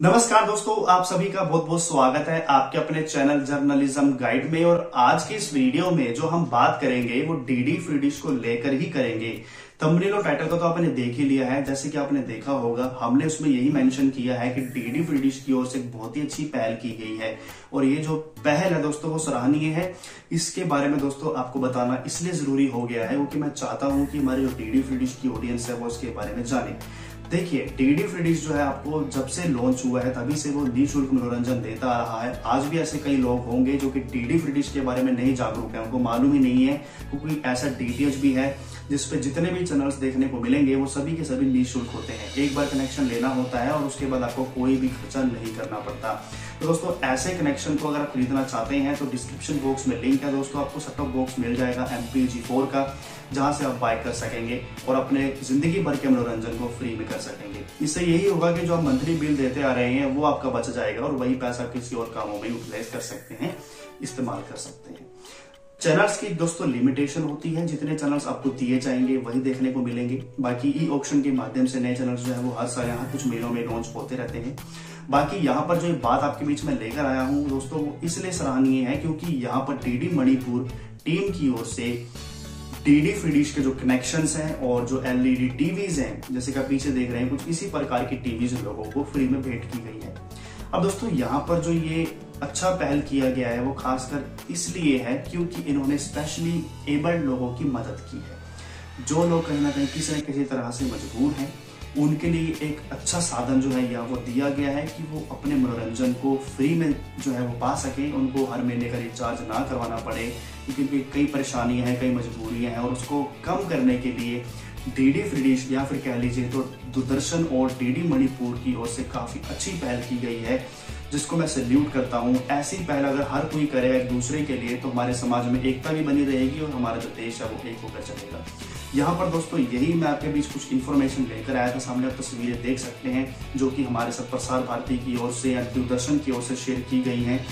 नमस्कार दोस्तों, आप सभी का बहुत बहुत स्वागत है आपके अपने चैनल जर्नलिज्म गाइड में। और आज के इस वीडियो में जो हम बात करेंगे, वो डीडी फ्रीडिश को लेकर ही करेंगे। थंबनेल और टाइटल का तो आपने देख ही लिया है। जैसे कि आपने देखा होगा, हमने उसमें यही मेंशन किया है कि डीडी फ्रीडिश की ओर से एक बहुत ही अच्छी पहल की गई है। और ये जो पहल है दोस्तों, वो सराहनीय है। इसके बारे में दोस्तों, आपको बताना इसलिए ज़रूरी हो गया है, क्योंकि मैं चाहता हूँ कि हमारे जो डीडी फ्रीडिश की ऑडियंस है, वो उसके बारे में जाने। देखिए डीडी फ्री जो है आपको जब से लॉन्च हुआ है, तभी से वो निःशुल्क मनोरंजन देता आ रहा है। आज भी ऐसे कई लोग होंगे जो कि डीडी फ्री के बारे में नहीं जागरूक है। उनको मालूम ही नहीं है क्योंकि ऐसा डीटीएच भी है जिसपे जितने भी चैनल्स देखने को मिलेंगे, वो सभी के सभी निःशुल्क होते हैं। एक बार कनेक्शन लेना होता है और उसके बाद आपको कोई भी खर्चा नहीं करना पड़ता। तो दोस्तों, ऐसे कनेक्शन को अगर आप खरीदना चाहते हैं तो डिस्क्रिप्शन बॉक्स में लिंक है दोस्तों। आपको सेटअप बॉक्स मिल जाएगा एम पी का, जहाँ से आप बाय कर सकेंगे और अपने ज़िंदगी भर के मनोरंजन को फ्री में कर सकेंगे। इससे यही होगा कि जो आप मंथली बिल देते आ रहे हैं, वो आपका बच जाएगा और वही पैसा किसी और कामों में यूटिलाइज कर सकते हैं, इस्तेमाल कर सकते हैं। चैनल्स की दोस्तों लिमिटेशन होती है। जितने चैनल्स आपको दिए जाएँगे, वही देखने को मिलेंगे। बाकी ई ऑप्शन के माध्यम से नए चैनल्स जो है, वो हर साल यहाँ कुछ महीनों में लॉन्च होते रहते हैं। बाकी यहाँ पर जो बात आपके बीच में लेकर आया हूँ, दोस्तों, वो इसलिए सराहनीय है क्योंकि यहाँ पर टीडी मणिपुर टीम की ओर से डीडी फ्रीडीज के जो कनेक्शन हैं और जो एलईडी टीवीज हैं, जैसे कि आप पीछे देख रहे हैं, कुछ इसी प्रकार की टीवीज लोगों को फ्री में भेंट की गई है। अब दोस्तों, यहाँ पर जो ये अच्छा पहल किया गया है, वो खासकर इसलिए है क्योंकि इन्होंने स्पेशली एबल्ड लोगों की मदद की है। जो लोग कहीं ना कहीं किसी न किसी तरह से मजबूर हैं उनके लिए एक अच्छा साधन जो है या वो दिया गया है कि वो अपने मनोरंजन को फ्री में जो है वो पा सकें, उनको हर महीने का रिचार्ज ना करवाना पड़े। क्योंकि कई परेशानियाँ हैं, कई मजबूरियाँ हैं और उसको कम करने के लिए डीडी फ्री या फिर कह लीजिए तो दूरदर्शन और डीडी मणिपुर की ओर से काफ़ी अच्छी पहल की गई है, जिसको मैं सल्यूट करता हूँ। ऐसी पहल अगर हर कोई करे एक दूसरे के लिए तो हमारे समाज में एकता भी बनी रहेगी और हमारा जो देश है वो एक होकर चलेगा। यहाँ पर दोस्तों, यही मैं आपके बीच कुछ इन्फॉर्मेशन लेकर आया था। सामने आप तस्वीरें देख सकते हैं, जो कि हमारे सब प्रसार भारती की ओर से या दूरदर्शन की ओर से शेयर की गई हैं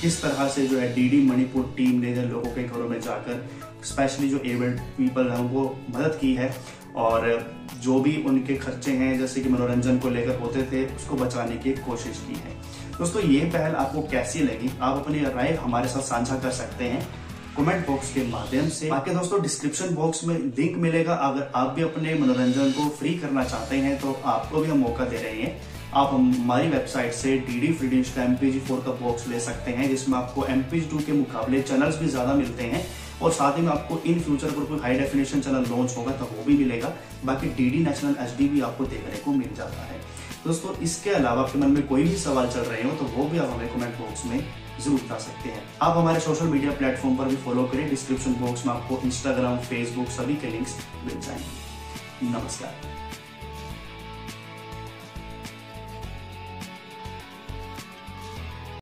किस तरह से जो है डीडी मणिपुर टीम ने लोगों के घरों में जाकर स्पेशली जो एबल्ड पीपल हैं, उनको मदद की है और जो भी उनके खर्चे हैं, जैसे कि मनोरंजन को लेकर होते थे, उसको बचाने की कोशिश की है। दोस्तों, ये पहल आपको कैसी लगी? आप अपनी राय हमारे साथ साझा कर सकते हैं। कमेंट बॉक्स के माध्यम से। बाकी दोस्तों डिस्क्रिप्शन बॉक्स में लिंक मिलेगा। अगर आप भी अपने मनोरंजन को फ्री करना चाहते हैं तो आपको भी हम मौका दे रहे हैं। आप हमारी वेबसाइट से डी डी फ्री का फोर का बॉक्स ले सकते हैं, जिसमें आपको एमपीजी टू के मुकाबले चैनल्स भी ज़्यादा मिलते हैं। और साथ ही में आपको इन फ्यूचर अगर कोई हाई डेफिनेशन चैनल लॉन्च होगा तो वो भी मिलेगा। बाकी D D national H D भी आपको देखने को मिल जाता है। दोस्तों, इसके अलावा आपके मन में कोई भी सवाल चल रहे हो तो वो भी आप हमें कमेंट बॉक्स में ज़रूर बता सकते हैं। आप हमारे सोशल मीडिया प्लेटफॉर्म पर भी फॉलो करें। डिस्क्रिप्शन बॉक्स में आपको इंस्टाग्राम फेसबुक सभी के लिंक्स मिल जाएँगे। नमस्कार।